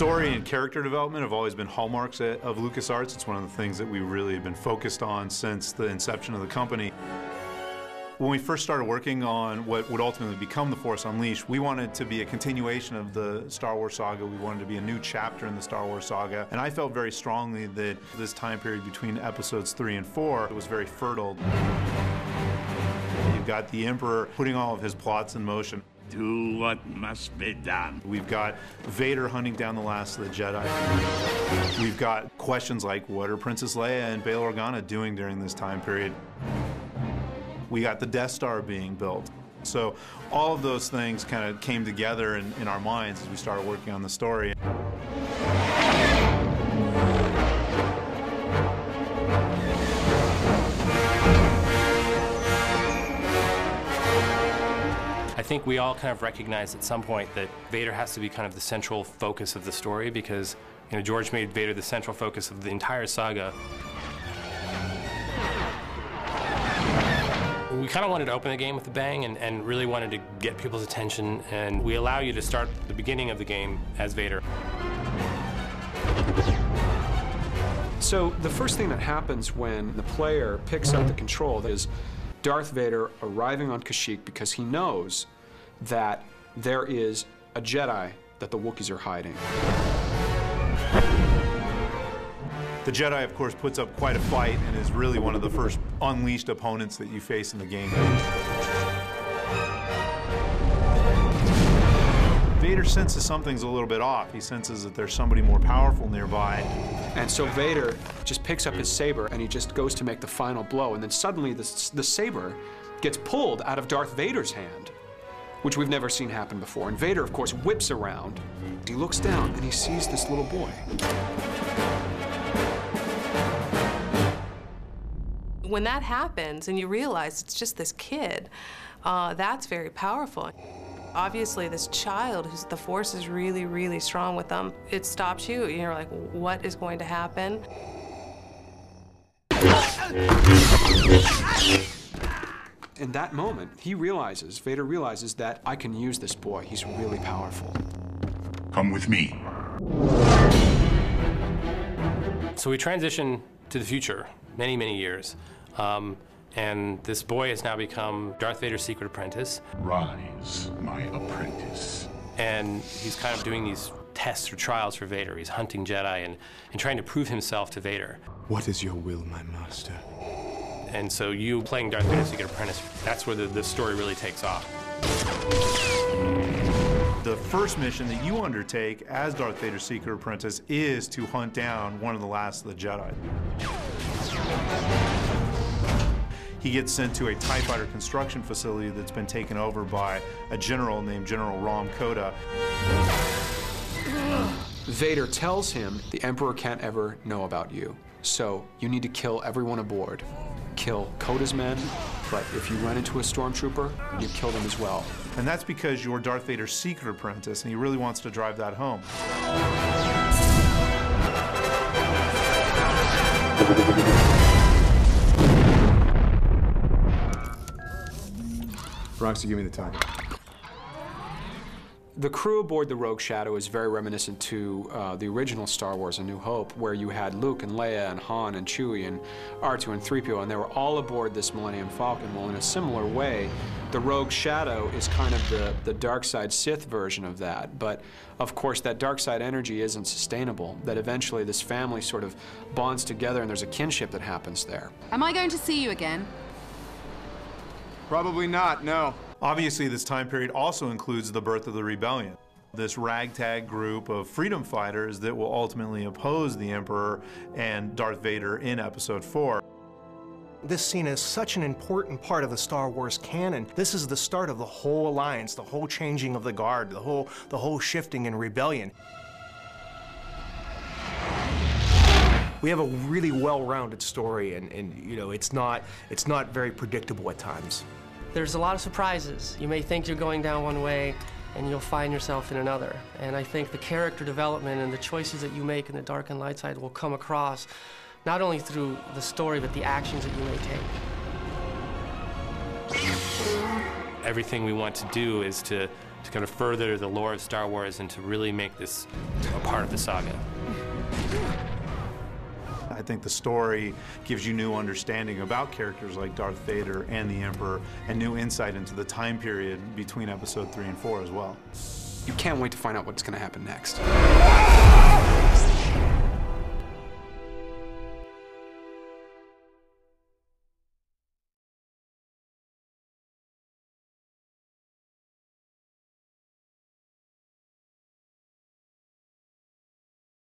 Story and character development have always been hallmarks of LucasArts. It's one of the things that we really have been focused on since the inception of the company. When we first started working on what would ultimately become The Force Unleashed, we wanted to be a continuation of the Star Wars saga. We wanted to be a new chapter in the Star Wars saga. And I felt very strongly that this time period between episodes three and four was very fertile. You've got the Emperor putting all of his plots in motion. Do what must be done. We've got Vader hunting down the last of the Jedi. We've got questions like, what are Princess Leia and Bail Organa doing during this time period? We got the Death Star being built. So all of those things kind of came together in, in our minds as we started working on the story. Think we all kind of recognize at some point that Vader has to be kind of the central focus of the story because you know George made Vader the central focus of the entire saga. We kind of wanted to open the game with a bang and, and really wanted to get people's attention, and we allow you to start the beginning of the game as Vader. So the first thing that happens when the player picks up the control is Darth Vader arriving on Kashyyyk because he knows that there is a Jedi that the Wookiees are hiding. The Jedi, of course, puts up quite a fight and is really one of the first unleashed opponents that you face in the game. Vader senses something's a little bit off. He senses that there's somebody more powerful nearby. And so Vader just picks up his saber and he just goes to make the final blow. And then suddenly the, the saber gets pulled out of Darth Vader's hand, which we've never seen happen before. And Vader, of course, whips around. He looks down and he sees this little boy. When that happens and you realize it's just this kid, uh, that's very powerful. Obviously, this child, who's the force is really, really strong with them, it stops you. You're like, what is going to happen? In that moment, he realizes, Vader realizes that I can use this boy. He's really powerful. Come with me. So we transition to the future, many, many years. Um, and this boy has now become Darth Vader's secret apprentice. Rise, my apprentice. And he's kind of doing these tests or trials for Vader. He's hunting Jedi and, and trying to prove himself to Vader. What is your will, my master? And so you playing Darth Vader's secret apprentice, that's where the, the story really takes off. The first mission that you undertake as Darth Vader's secret apprentice is to hunt down one of the last of the Jedi. He gets sent to a TIE fighter construction facility that's been taken over by a general named General Rahm Kota. Vader tells him the Emperor can't ever know about you, so you need to kill everyone aboard. Kill Kota's men, but if you run into a stormtrooper, you kill them as well. And that's because you're Darth Vader's secret apprentice, and he really wants to drive that home. Proxy, give me the target. The crew aboard the Rogue Shadow is very reminiscent to uh, the original Star Wars A New Hope, where you had Luke and Leia and Han and Chewie and R2 and 3PO, and they were all aboard this Millennium Falcon. Well, in a similar way, the Rogue Shadow is kind of the, the dark side Sith version of that. But of course, that dark side energy isn't sustainable, that eventually this family sort of bonds together and there's a kinship that happens there. Am I going to see you again? Probably not, no. Obviously, this time period also includes the birth of the rebellion. This ragtag group of freedom fighters that will ultimately oppose the Emperor and Darth Vader in Episode 4. This scene is such an important part of the Star Wars canon. This is the start of the whole alliance, the whole changing of the guard, the whole, the whole shifting and rebellion. We have a really well-rounded story, and, and you know, it's not, it's not very predictable at times. There's a lot of surprises. You may think you're going down one way, and you'll find yourself in another. And I think the character development and the choices that you make in the dark and light side will come across not only through the story, but the actions that you may take. Everything we want to do is to to kind of further the lore of Star Wars and to really make this a part of the saga. I think the story gives you new understanding about characters like Darth Vader and the Emperor and new insight into the time period between episode 3 and 4 as well. You can't wait to find out what's going to happen next.